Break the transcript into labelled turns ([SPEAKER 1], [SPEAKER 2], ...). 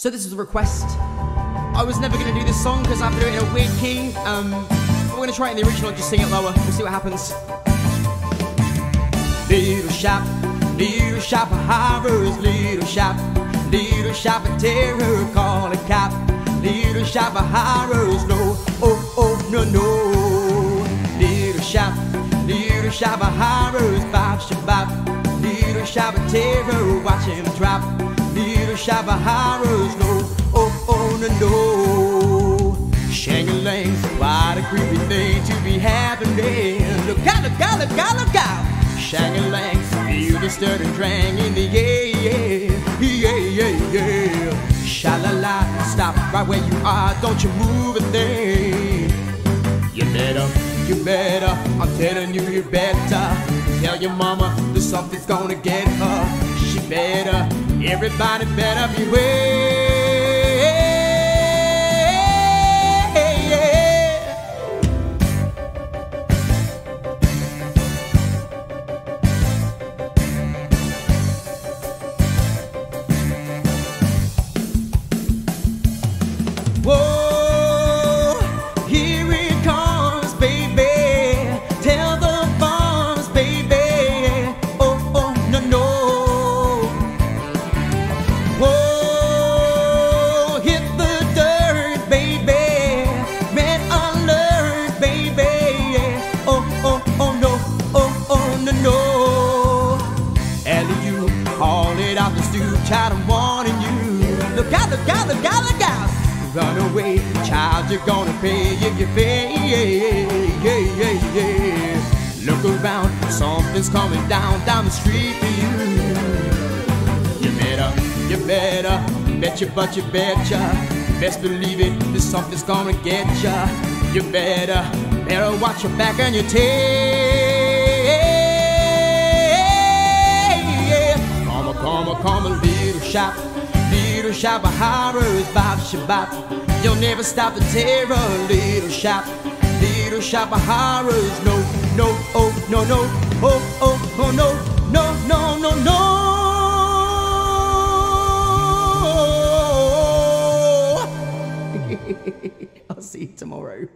[SPEAKER 1] So this is a request. I was never gonna do this song because I have to do it in a weird key. Um, we're gonna try it in the original just sing it lower. We'll see what happens. Little shop, little shop of horrors, little shop, little shop of terror, call a cop. Little shop of horrors, no, oh, oh, no, no. Little shop, little shop of horrors, bop, shabop. Little shop of terror, watch him drop shop horrors, no, oh, oh, no, no. Shang-a-lang, what a creepy thing to be happening. Look out, look out, look out, look out. Shang-a-lang, feel the and drang in the air, yeah, yeah, yeah. Sha-la-la, stop right where you are, don't you move a thing. You better, you better, I'm telling you, you better. Tell your mama that something's gonna get her. Better Everybody better beware. Child, I'm warning you. Look out, look out, look out, look out. Run away, child, you're gonna pay if you yeah. Look around, something's coming down, down the street for you. You better, you better, bet you, but you betcha. Best believe it, this something's gonna get ya. You better, better watch your back and your tail. A little shop, little shop of horrors, bop shabop. You'll never stop the terror, little shop, little shop of horrors. No, no, oh, no, no, oh, oh, oh, no, no, no, no, no. I'll see you tomorrow.